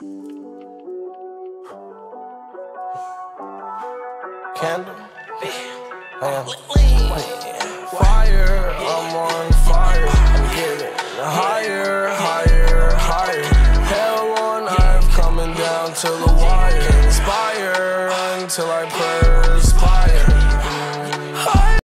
Candle? Uh, fire, I'm on fire. I'm getting higher, higher, higher. Hell on earth, coming down to the wire. Inspire until I perspire.